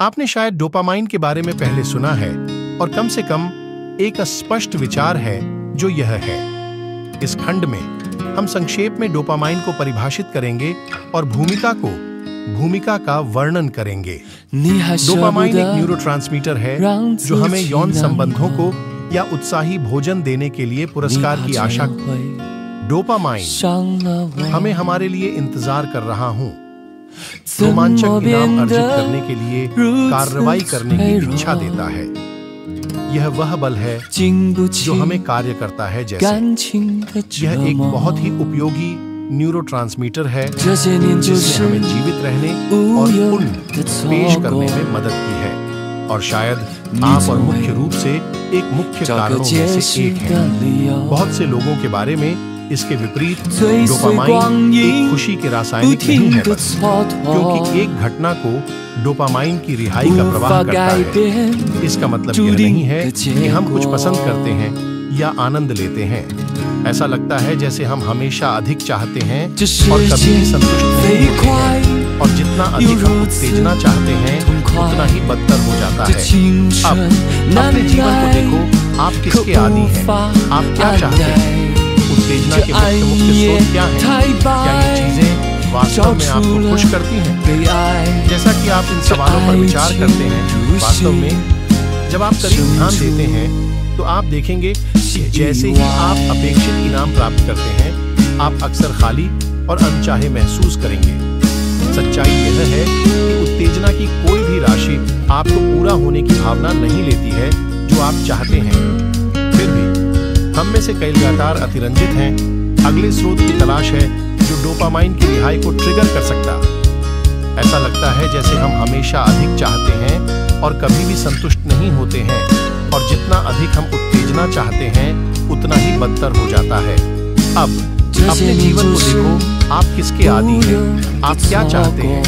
आपने शायद डोपामाइन के बारे में पहले सुना है और कम से कम एक स्पष्ट विचार है जो यह है। इस खंड में हम संक्षेप में डोपामाइन को परिभाषित करेंगे और भूमिका को भूमिका का वर्णन करेंगे। डोपामाइन एक न्यूरोट्रांसमीटर है जो हमें यौन संबंधों को या उत्साही भोजन देने के लिए पुरस्कार की आशा डोपामाइन हमें हमारे लिए इंतज़ार कर रहा हूँ। रोमांचक इनाम अर्जित करने के लिए कार्रवाई करने की इच्छा देता है। यह वह बल है जो हमें कार्य करता है जैसे। यह एक बहुत ही उपयोगी न्यूरोट्रांसमीटर है जिसने हमें जीवित रहने और पुण्य पेश करने में मदद की है। और शायद आप और मुख्य रूप से एक मुख्य कारणों में से एक है। बहुत से लोगों के बारे में इसके विपरीत डोपामाइन एक खुशी के रासायनिक नहीं है बस क्योंकि एक घटना को डोपामाइन की रिहाई का प्रवाह करता है। इसका मतलब यह नहीं है कि हम कुछ पसंद करते हैं या आनंद लेते हैं। ऐसा लगता है जैसे हम हमेशा अधिक चाहते हैं और कभी भी संतुष्ट नहीं होते। हैं और जितना अधिक हम उत्तेजना चाहते हैं उतना ही बदतर हो जाता है। अब अपने जीवन को देखो आप किसके आदि हैं? आप क्या चाहते हैं? उत्तेजना के मुख्य मुख्य स्रोत क्या हैं? क्या ये चीज़ें वास्तव में आपको खुश करती हैं? जैसा कि आप इन सवालों पर विचार करते हैं वास्तव में जब आप करीब ध्यान देते हैं तो आप देखेंगे कि जैसे ही आप अपेक्षित इनाम प्राप्त करते हैं आप अक्सर खाली और अनचाहे महसूस करेंगे। सच्चाई यह है कि उत्तेजना की कोई भी राशि आपको पूरा होने की भावना नहीं लेती है जो आप चाहते हैं। हम में से कई लगातार अतिरंजित हैं। अगले स्रोत की तलाश है जो डोपामाइन की रिहाई को ट्रिगर कर सकता। ऐसा लगता है जैसे हम हमेशा अधिक चाहते हैं और कभी भी संतुष्ट नहीं होते हैं। और जितना अधिक हम उत्तेजना चाहते हैं उतना ही बदतर हो जाता है। अब अपने जीवन को देखो आप किसके आदि हैं? आप क्या चाहते हैं?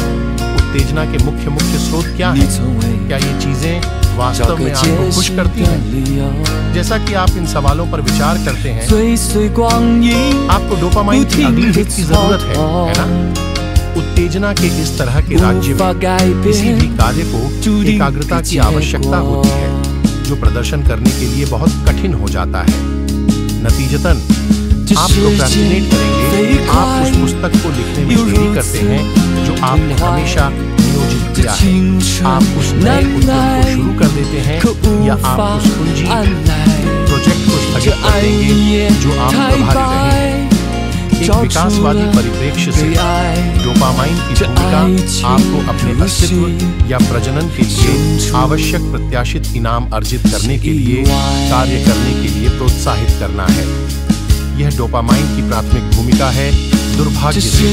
उत्तेजना के मुख्य मुख्य स्रोत क्या हैं? क्या ये चीज़ें वास्तव में आपको खुश करती हैं। जैसा कि आप इन सवालों पर विचार करते हैं। आपको डोपामाइन की अगली हिट की ज़रूरत है है ना? उत्तेजना के इस तरह के राज्य में किसी भी कार्य को एकाग्रता की आवश्यकता होती है जो प्रदर्शन करने के लिए बहुत कठिन हो जाता है। नतीजतन आप प्रोक्रेस्टिनेट करेंगे आप उस पुस्तक को लिखने में देरी करते हैं जो आपने हमेशा किया है? आप उस नए उद्योग को शुरू कर देते हैं या आप उस पूंजी प्रोजेक्ट को स्थगित कर देंगे जो आप प्रभारी रहे हैं। एक विकासवादी परिप्रेक्ष्य से डोपामाइन की भूमिका आपको अपने अस्तित्व या प्रजनन के लिए आवश्यक प्रत्याशित इनाम अर्जित करने के लिए कार्य करने के लिए प्रोत्साहित करना है। यह डोपामाइन की प्राथमिक भूमिका है। दुर्भाग्य से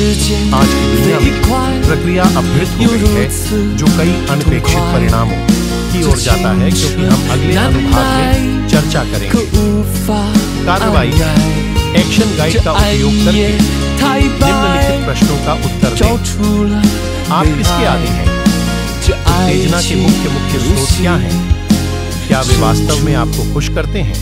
आज की दुनिया में प्रक्रिया अपहृत हो गई है, जो कई अनपेक्षित परिणामों की ओर जाता है, क्योंकि हम अगले अनुभाग में चर्चा करेंगे। कार्रवाई, एक्शन गाइड का उपयोग करके निम्नलिखित प्रश्नों का उत्तर दें। आप किसके आदि हैं? उत्तेजना के मुख्य मुख्य स्रोत क्या हैं? क्या वे वास्तव में आपको खुश करते हैं?